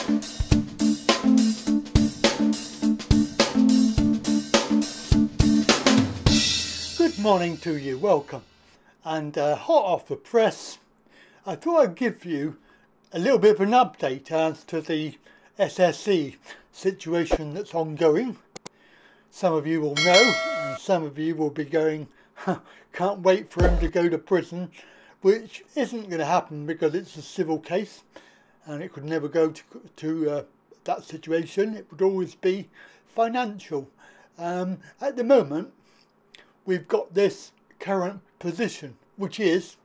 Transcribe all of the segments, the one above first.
Good morning to you, welcome. And uh, hot off the press, I thought I'd give you a little bit of an update as to the SSE situation that's ongoing. Some of you will know, and some of you will be going, can't wait for him to go to prison, which isn't going to happen because it's a civil case and it could never go to, to uh, that situation. It would always be financial. Um, at the moment, we've got this current position, which is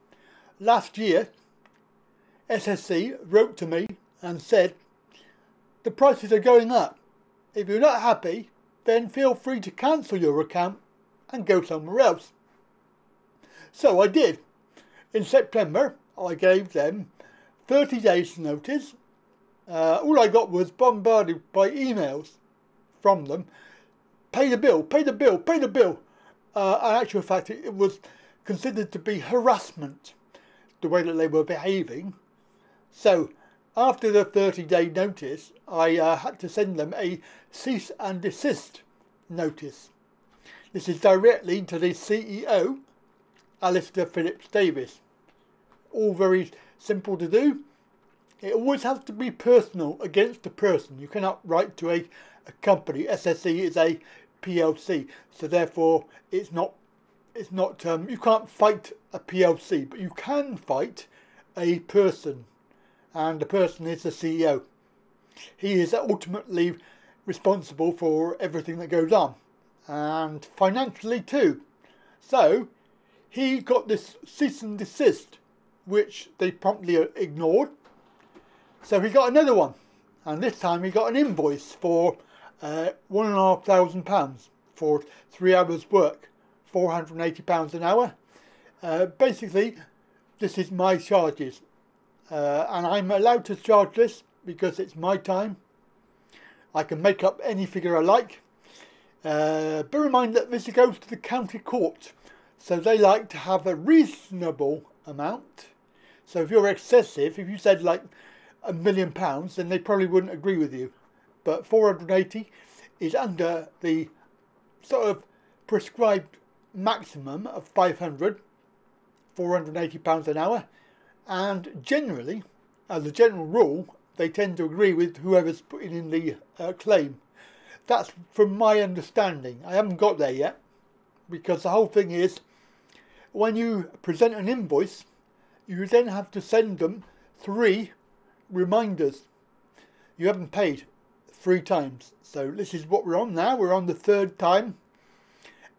last year SSE wrote to me and said the prices are going up. If you're not happy, then feel free to cancel your account and go somewhere else. So I did. In September, I gave them 30 days notice. Uh, all I got was bombarded by emails from them. Pay the bill, pay the bill, pay the bill. Uh, in actual fact, it, it was considered to be harassment, the way that they were behaving. So, after the 30 day notice, I uh, had to send them a cease and desist notice. This is directly to the CEO, Alistair Phillips-Davies. All very simple to do. It always has to be personal against the person. You cannot write to a, a company. SSE is a PLC, so therefore it's not it's not um, you can't fight a PLC, but you can fight a person, and the person is the CEO. He is ultimately responsible for everything that goes on, and financially too. So he got this cease and desist, which they promptly ignored. So he got another one, and this time he got an invoice for uh, one and a half thousand pounds for three hours work, four hundred and eighty pounds an hour. Uh, basically, this is my charges, uh, and I'm allowed to charge this because it's my time. I can make up any figure I like. Uh, bear in mind that this goes to the county court, so they like to have a reasonable amount. So if you're excessive, if you said like a million pounds, then they probably wouldn't agree with you. But 480 is under the sort of prescribed maximum of 500 480 pounds an hour. And generally as a general rule they tend to agree with whoever's putting in the uh, claim. That's from my understanding. I haven't got there yet because the whole thing is when you present an invoice you then have to send them three reminders you haven't paid three times. So this is what we're on now. We're on the third time.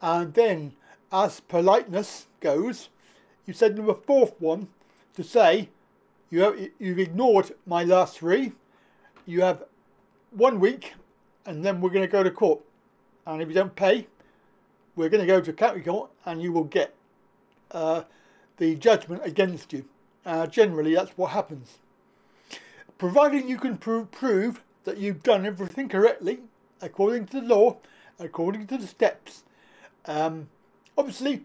And then, as politeness goes, you send them a fourth one to say, you have, you've ignored my last three. You have one week and then we're going to go to court. And if you don't pay, we're going to go to county court and you will get uh, the judgment against you. Uh, generally, that's what happens. Providing you can pro prove that you've done everything correctly, according to the law, according to the steps. Um, obviously,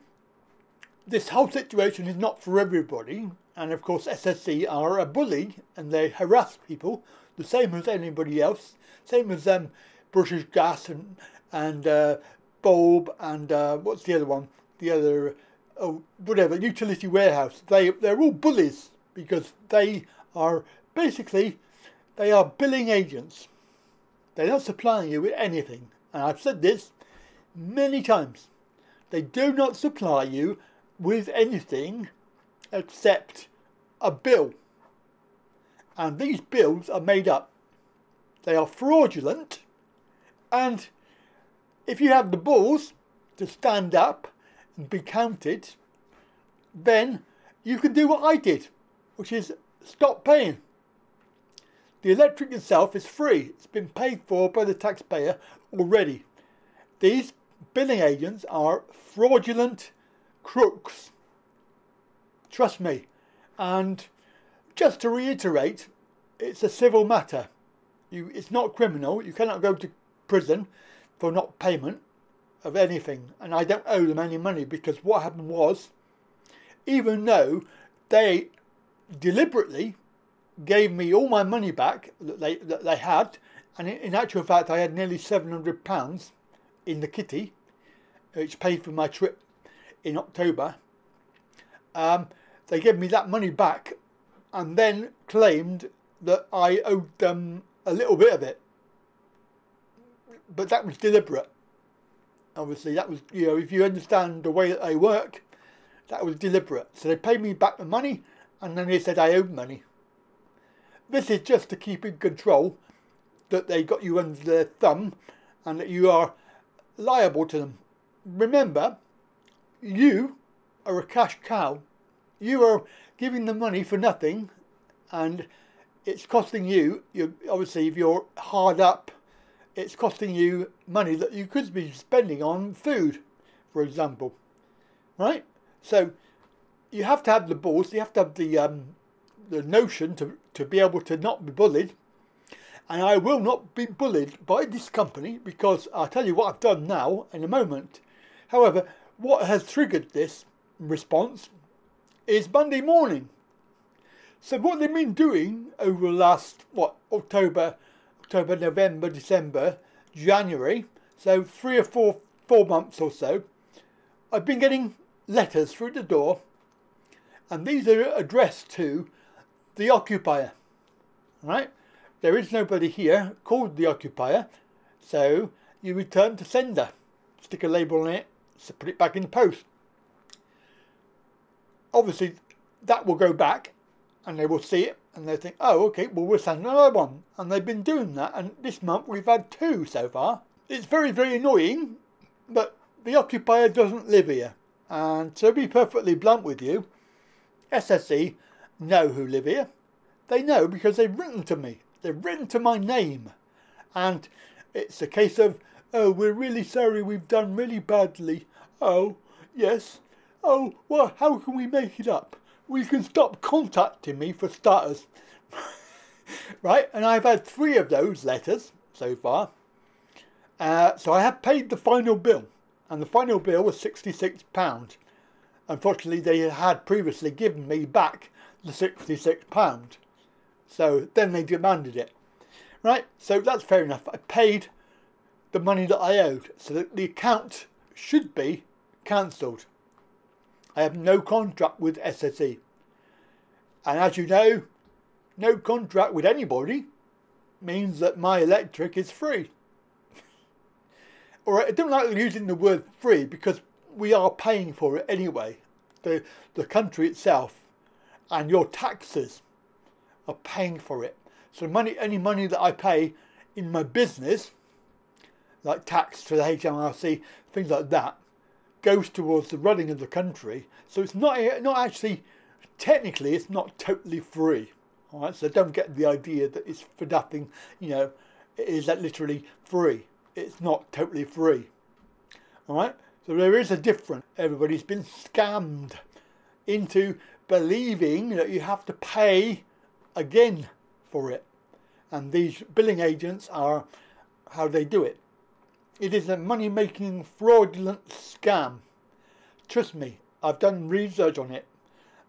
this whole situation is not for everybody, and of course SSE are a bully and they harass people the same as anybody else, same as um, British Gas and and uh, Bulb and uh, what's the other one? The other, oh whatever, Utility Warehouse. They they're all bullies because they are basically they are billing agents. They're not supplying you with anything. And I've said this many times. They do not supply you with anything except a bill. And these bills are made up. They are fraudulent. And if you have the balls to stand up and be counted, then you can do what I did, which is stop paying. The electric itself is free. It's been paid for by the taxpayer already. These billing agents are fraudulent crooks. Trust me. And just to reiterate, it's a civil matter. You, it's not criminal. You cannot go to prison for not payment of anything. And I don't owe them any money because what happened was, even though they deliberately gave me all my money back that they that they had, and in actual fact, I had nearly seven hundred pounds in the kitty, which paid for my trip in October. Um, they gave me that money back, and then claimed that I owed them a little bit of it. But that was deliberate. Obviously, that was you know if you understand the way that they work, that was deliberate. So they paid me back the money, and then they said I owed money. This is just to keep in control that they got you under their thumb and that you are liable to them. Remember, you are a cash cow. You are giving them money for nothing and it's costing you, you obviously if you're hard up, it's costing you money that you could be spending on food, for example. Right? So you have to have the balls, you have to have the um, the notion to, to be able to not be bullied. And I will not be bullied by this company because I'll tell you what I've done now in a moment. However, what has triggered this response is Monday morning. So what they've been doing over the last, what, October, October, November, December, January, so three or four, four months or so, I've been getting letters through the door and these are addressed to the occupier. Right? There is nobody here called the occupier, so you return to sender. Stick a label on it, so put it back in the post. Obviously, that will go back and they will see it and they think, oh, okay, well, we'll send another one. And they've been doing that, and this month we've had two so far. It's very, very annoying, but the occupier doesn't live here. And to be perfectly blunt with you, SSE know who live here. They know because they've written to me. They've written to my name. And it's a case of, oh, we're really sorry, we've done really badly. Oh, yes. Oh, well, how can we make it up? Well, you can stop contacting me for starters. right? And I've had three of those letters so far. Uh, so I have paid the final bill. And the final bill was £66. Unfortunately, they had previously given me back the £66. So then they demanded it. Right, so that's fair enough. I paid the money that I owed, so that the account should be cancelled. I have no contract with SSE. And as you know, no contract with anybody means that my electric is free. Alright, I don't like using the word free because we are paying for it anyway. The, the country itself and your taxes are paying for it. So money, any money that I pay in my business, like tax to the HMRC, things like that, goes towards the running of the country. So it's not eh, not actually, technically, it's not totally free. All right, so don't get the idea that it's for nothing. You know, it is that literally free. It's not totally free. All right, so there is a difference. Everybody's been scammed into believing that you have to pay again for it. And these billing agents are how they do it. It is a money making fraudulent scam. Trust me, I've done research on it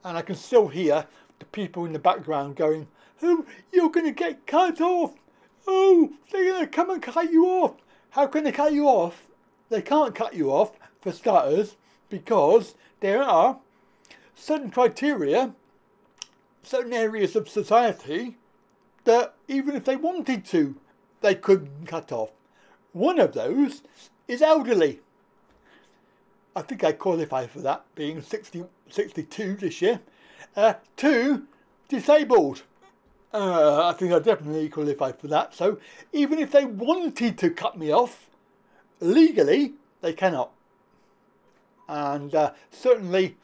and I can still hear the people in the background going, Oh, you're going to get cut off. Oh, they're going to come and cut you off. How can they cut you off? They can't cut you off, for starters, because there are certain criteria, certain areas of society that even if they wanted to, they couldn't cut off. One of those is elderly. I think I qualify for that, being 60, 62 this year. Uh, two, disabled. Uh, I think I definitely qualify for that. So even if they wanted to cut me off, legally, they cannot. And uh, certainly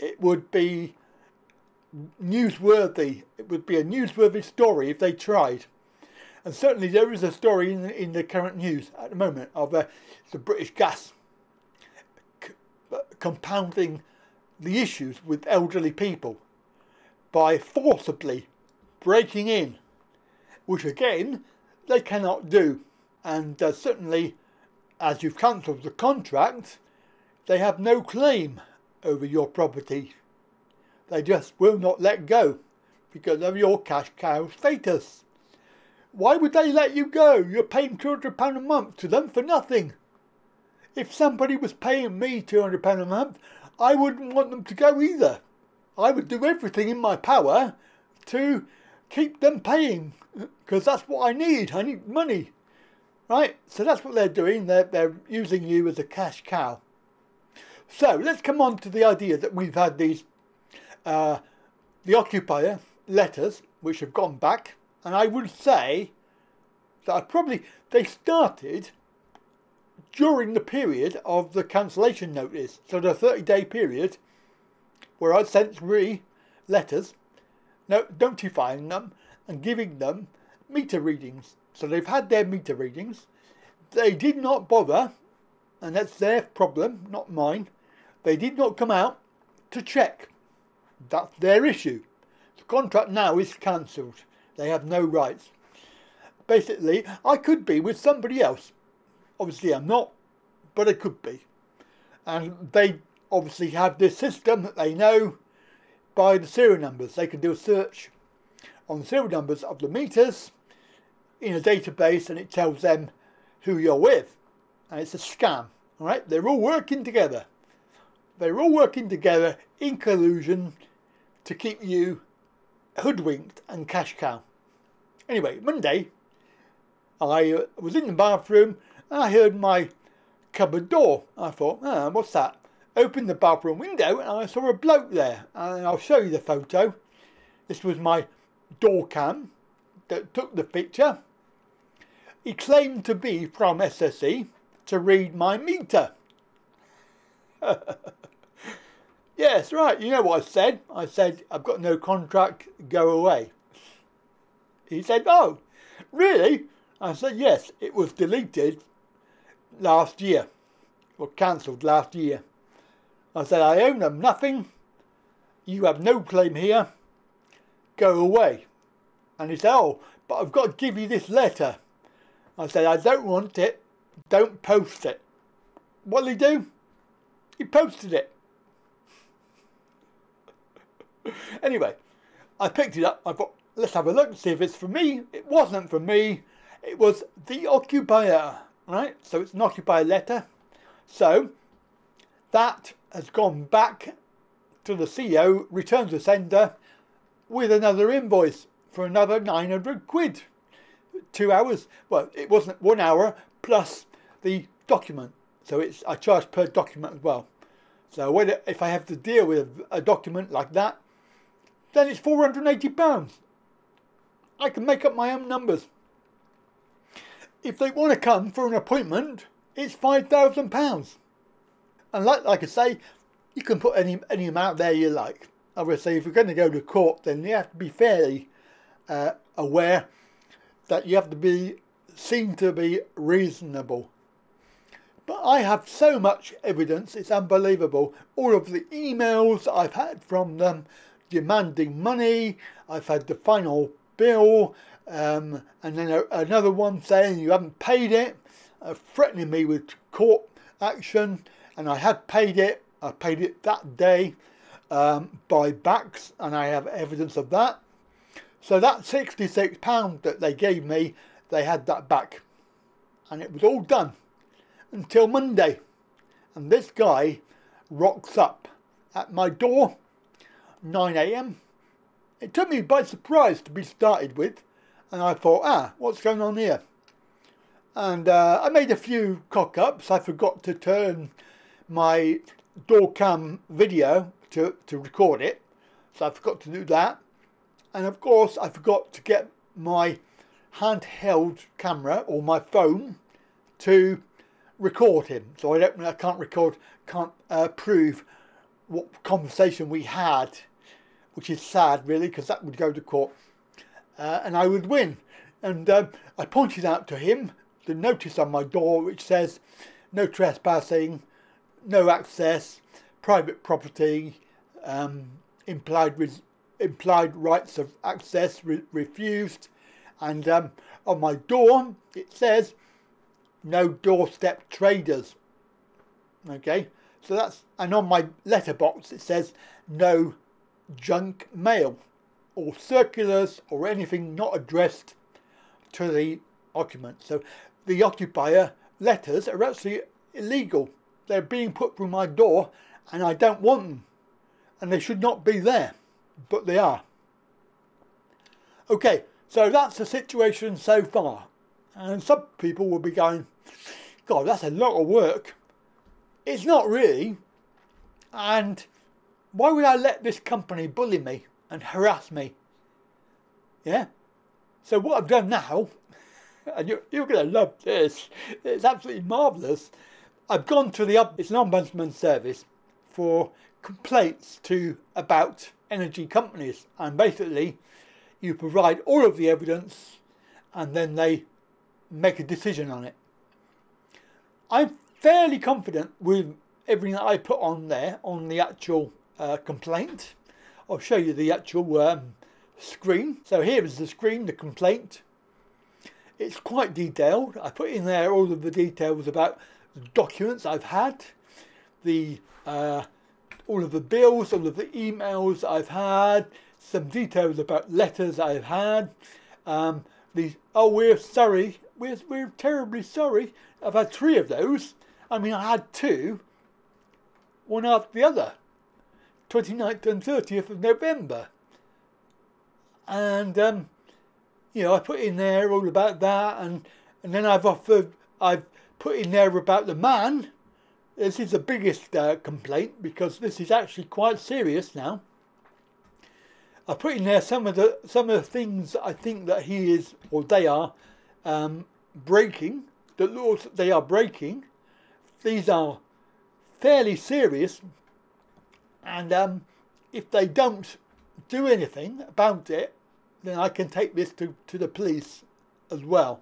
it would be newsworthy. It would be a newsworthy story if they tried. And certainly there is a story in, in the current news at the moment of uh, the British Gas compounding the issues with elderly people by forcibly breaking in, which again they cannot do. And uh, certainly, as you've cancelled the contract, they have no claim over your property. They just will not let go because of your cash cow status. Why would they let you go? You're paying £200 a month to them for nothing. If somebody was paying me £200 a month, I wouldn't want them to go either. I would do everything in my power to keep them paying because that's what I need. I need money. Right? So that's what they're doing. They're, they're using you as a cash cow. So let's come on to the idea that we've had these, uh, the occupier letters, which have gone back. And I would say that I probably, they started during the period of the cancellation notice. So the 30 day period where I sent three letters notifying them and giving them meter readings. So they've had their meter readings. They did not bother, and that's their problem, not mine. They did not come out to check. That's their issue. The contract now is cancelled. They have no rights. Basically, I could be with somebody else. Obviously, I'm not, but I could be. And they obviously have this system that they know by the serial numbers. They can do a search on the serial numbers of the meters in a database and it tells them who you're with. And it's a scam, all right? They're all working together. They're all working together in collusion to keep you hoodwinked and cash cow. Anyway, Monday, I was in the bathroom and I heard my cupboard door. I thought, ah, what's that? Opened the bathroom window and I saw a bloke there. And I'll show you the photo. This was my door cam that took the picture. He claimed to be from SSE to read my meter. yes, right, you know what I said. I said, I've got no contract, go away. He said, oh, really? I said, yes, it was deleted last year, or cancelled last year. I said, I own them nothing. You have no claim here. Go away. And he said, oh, but I've got to give you this letter. I said, I don't want it. Don't post it. What did he do? He posted it. anyway, I picked it up. I thought, let's have a look and see if it's for me. It wasn't for me. It was the occupier, right? So it's an occupier letter. So that has gone back to the CEO, returns the sender with another invoice for another 900 quid. Two hours, well, it wasn't one hour plus the document. So it's I charge per document as well. So when, if I have to deal with a document like that, then it's £480. I can make up my own numbers. If they want to come for an appointment, it's £5,000. And like, like I say, you can put any, any amount there you like. Obviously, if you're going to go to court, then you have to be fairly uh, aware that you have to be seen to be reasonable. But I have so much evidence, it's unbelievable. All of the emails I've had from them demanding money, I've had the final bill, um, and then a, another one saying you haven't paid it, uh, threatening me with court action, and I had paid it. I paid it that day um, by BACS, and I have evidence of that. So that £66 that they gave me, they had that back. And it was all done until Monday. And this guy rocks up at my door, 9am. It took me by surprise to be started with. And I thought, ah, what's going on here? And uh, I made a few cock-ups. I forgot to turn my door cam video to, to record it. So I forgot to do that. And of course I forgot to get my handheld camera or my phone to record him. So I don't I can't record, can't uh, prove what conversation we had, which is sad really because that would go to court. Uh, and I would win. And um, I pointed out to him the notice on my door which says no trespassing, no access, private property, um, implied implied rights of access re refused, and um, on my door it says no doorstep traders. Okay, so that's and on my letterbox it says no junk mail. or circulars or anything not addressed to the occupant. So the occupier letters are actually illegal. They're being put through my door and I don't want them. And they should not be there, but they are. Okay, so that's the situation so far. And some people will be going, God, that's a lot of work. It's not really. And why would I let this company bully me and harass me? Yeah? So what I've done now, and you're, you're going to love this, it's absolutely marvellous. I've gone to the, it's an ombudsman service for complaints to about energy companies. And basically, you provide all of the evidence and then they make a decision on it. I'm fairly confident with everything that I put on there on the actual uh, complaint. I'll show you the actual um, screen. So here is the screen, the complaint. It's quite detailed. I put in there all of the details about the documents I've had, the uh, all of the bills, all of the emails I've had, some details about letters I've had. Um, these, oh, we're sorry, we're, we're terribly sorry. I've had three of those. I mean, I had two, one after the other, 29th and 30th of November. And, um, you know, I put in there all about that, and, and then I've offered, I've put in there about the man. This is the biggest uh, complaint because this is actually quite serious now. I put in there some of the some of the things I think that he is or they are um, breaking, the laws that they are breaking. These are fairly serious, and um, if they don't do anything about it, then I can take this to, to the police as well.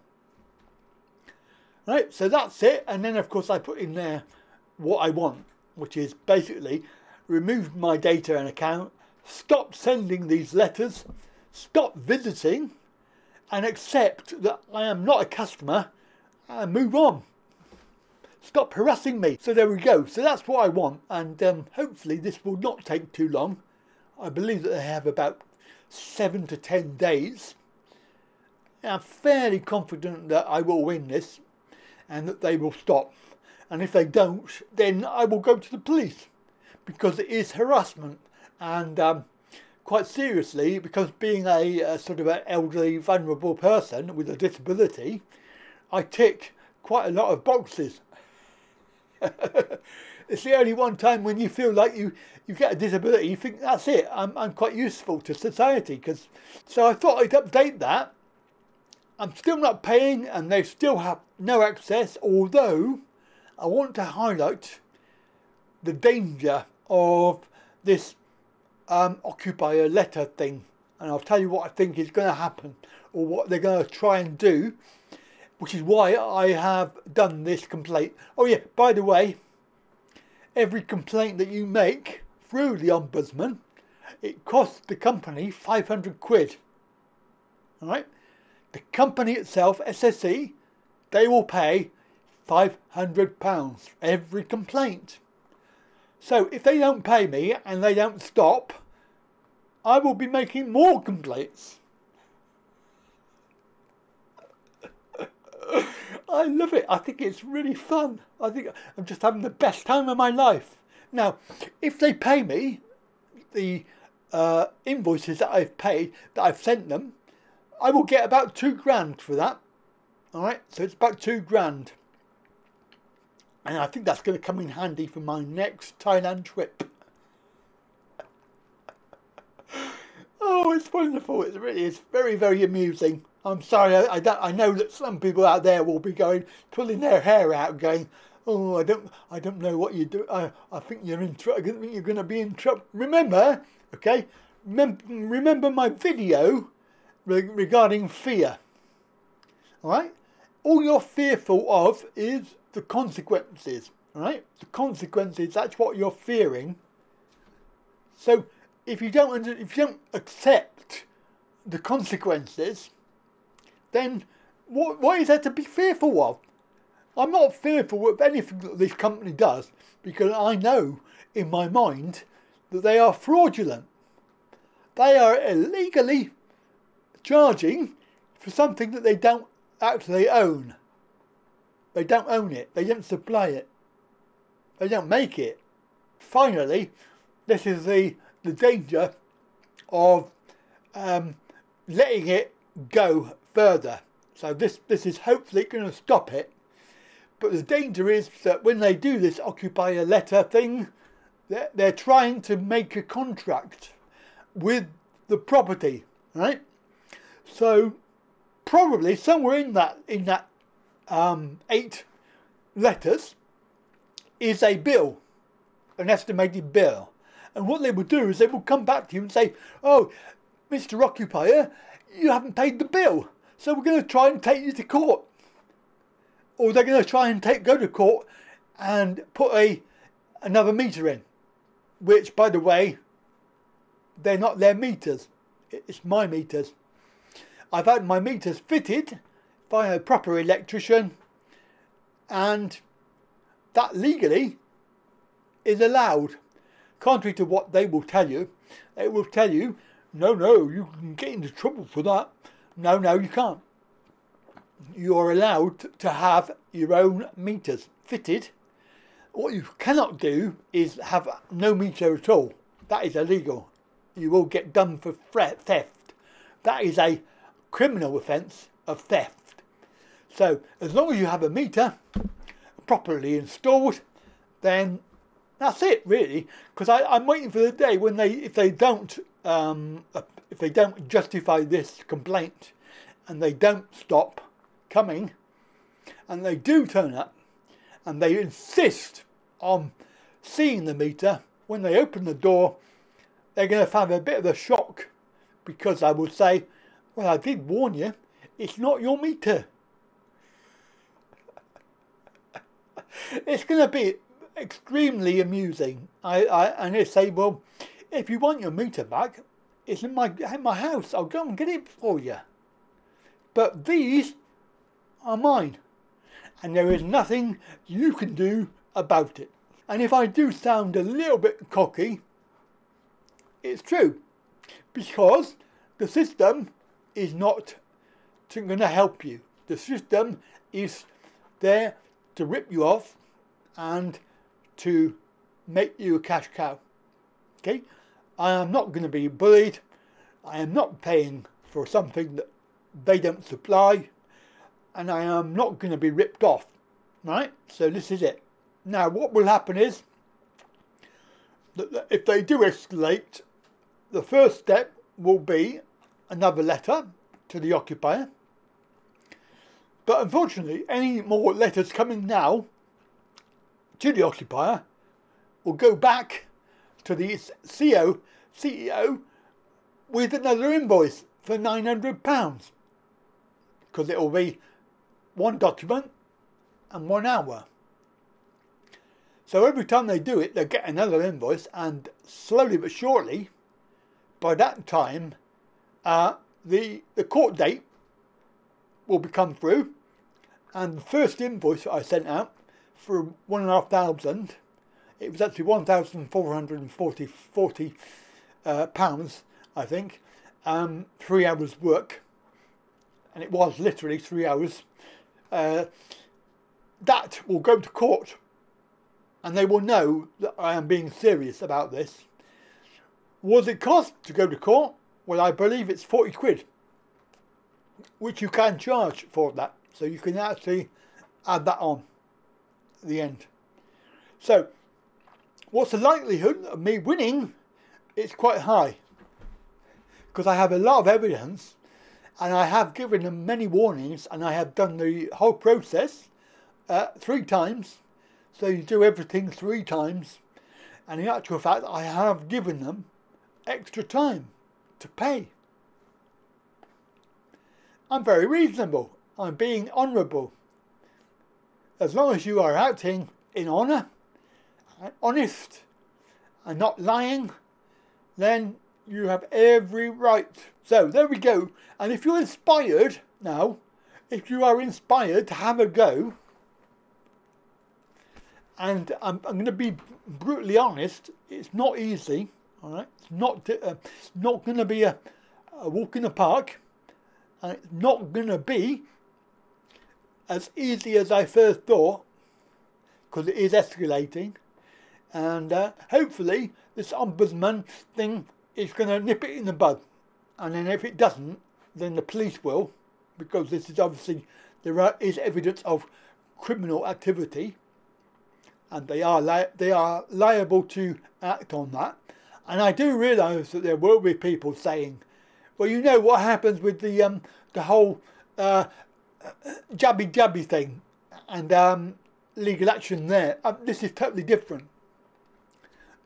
Right, so that's it, and then of course I put in there what I want, which is basically remove my data and account, stop sending these letters, stop visiting, and accept that I am not a customer and move on. Stop harassing me. So there we go. So that's what I want. And um, hopefully this will not take too long. I believe that they have about seven to ten days. I'm fairly confident that I will win this and that they will stop. And if they don't, then I will go to the police because it is harassment. And um, quite seriously, because being a, a sort of an elderly, vulnerable person with a disability, I tick quite a lot of boxes. it's the only one time when you feel like you, you get a disability, you think, that's it, I'm, I'm quite useful to society. Cause, so I thought I'd update that. I'm still not paying and they still have no access, although I want to highlight the danger of this um, occupier letter thing. And I'll tell you what I think is going to happen or what they're going to try and do, which is why I have done this complaint. Oh yeah, by the way, every complaint that you make through the Ombudsman, it costs the company 500 quid. All right? The company itself, SSE, they will pay £500 every complaint. So if they don't pay me and they don't stop, I will be making more complaints. I love it. I think it's really fun. I think I'm just having the best time of my life. Now, if they pay me the uh, invoices that I've paid, that I've sent them, I will get about two grand for that. All right, so it's about two grand. And I think that's going to come in handy for my next Thailand trip. oh, it's wonderful. It really is very, very amusing. I'm sorry, I, I, I know that some people out there will be going, pulling their hair out, going, "Oh, I don't, I don't know what you do. I, I think you're in trouble. I think you're going to be in trouble." Remember, okay? Remember, remember my video regarding fear. All right? All you're fearful of is the consequences. All right? The consequences, that's what you're fearing. So if you don't if you don't accept the consequences, then what, what is there to be fearful of? I'm not fearful of anything that this company does because I know in my mind that they are fraudulent. they are illegally charging for something that they don't actually own. They don't own it. They don't supply it. They don't make it. Finally, this is the, the danger of um, letting it go further. So this, this is hopefully going to stop it. But the danger is that when they do this occupier letter thing, they're, they're trying to make a contract with the property, right? So probably somewhere in that in that um, eight letters is a bill, an estimated bill. And what they will do is they will come back to you and say, oh, Mr. Occupier, you haven't paid the bill. So we're going to try and take you to court. Or they're going to try and take go to court and put a another meter in. Which, by the way, they're not their meters. It's my meters. I've had my meters fitted by a proper electrician and that legally is allowed. Contrary to what they will tell you, they will tell you, no, no, you can get into trouble for that. No, no, you can't. You are allowed to have your own meters fitted. What you cannot do is have no meter at all. That is illegal. You will get done for theft. That is a criminal offence of theft. So as long as you have a meter properly installed, then that's it really. Because I'm waiting for the day when they, if they don't, um, if they don't justify this complaint, and they don't stop coming, and they do turn up, and they insist on seeing the meter, when they open the door, they're going to have a bit of a shock because I will say, well, I did warn you, it's not your meter. it's going to be extremely amusing. I, I and they say, well, if you want your meter back, it's in my in my house. I'll go and get it for you. But these are mine, and there is nothing you can do about it. And if I do sound a little bit cocky, it's true, because the system is not going to help you. The system is there to rip you off and to make you a cash cow. Okay, I am not going to be bullied. I am not paying for something that they don't supply, and I am not going to be ripped off. Right, so this is it. Now, what will happen is that if they do escalate, the first step will be another letter to the occupier. But unfortunately, any more letters coming now to the occupier will go back to the CEO, CEO with another invoice for £900 because it will be one document and one hour. So every time they do it, they get another invoice and slowly but surely, by that time, uh, the, the court date will become through and the first invoice I sent out for one and a half thousand, it was actually one thousand four hundred and forty forty uh, pounds, I think, um, three hours work, and it was literally three hours. Uh, that will go to court, and they will know that I am being serious about this. Was it cost to go to court? Well, I believe it's 40 quid, which you can charge for that. So you can actually add that on the end. So, what's the likelihood of me winning? It's quite high. Because I have a lot of evidence and I have given them many warnings and I have done the whole process uh, three times. So you do everything three times. And in actual fact, I have given them extra time to pay. I'm very reasonable. I'm being honourable. As long as you are acting in honour, and honest, and not lying, then you have every right. So there we go. And if you're inspired now, if you are inspired to have a go, and I'm, I'm going to be brutally honest, it's not easy. All right, it's not uh, not going to be a, a walk in the park, and it's not going to be as easy as I first thought, because it is escalating, and uh, hopefully this ombudsman thing is going to nip it in the bud, and then if it doesn't, then the police will, because this is obviously there is evidence of criminal activity, and they are li- they are liable to act on that. And I do realise that there will be people saying, well, you know what happens with the um, the whole uh, jabby jabby thing and um, legal action there. Um, this is totally different.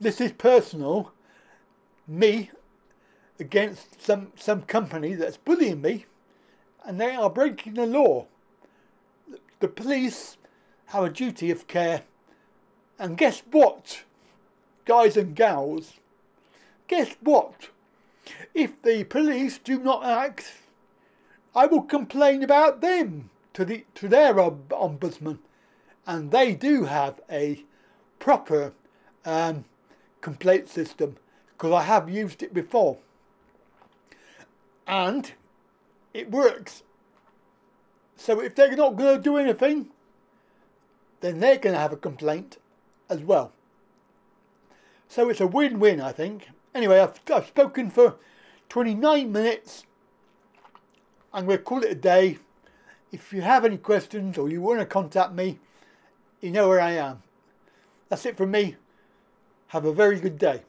This is personal. Me against some some company that's bullying me, and they are breaking the law. The police have a duty of care, and guess what, guys and gals? guess what? If the police do not act, I will complain about them to the to their ombudsman, and they do have a proper um, complaint system because I have used it before, and it works. So if they're not going to do anything, then they're going to have a complaint as well. So it's a win-win, I think. Anyway, I've, I've spoken for 29 minutes. I'm going to call it a day. If you have any questions or you want to contact me, you know where I am. That's it from me. Have a very good day.